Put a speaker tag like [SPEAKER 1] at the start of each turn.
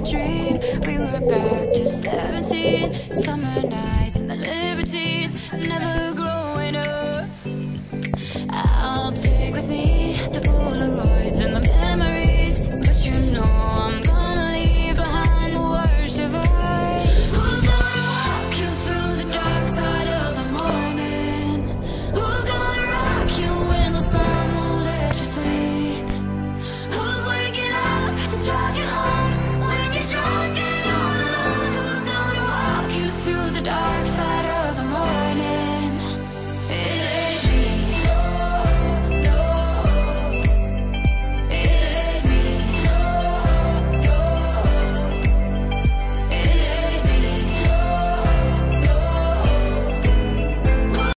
[SPEAKER 1] dream We were back to 17 Summer nights and the libertines. Never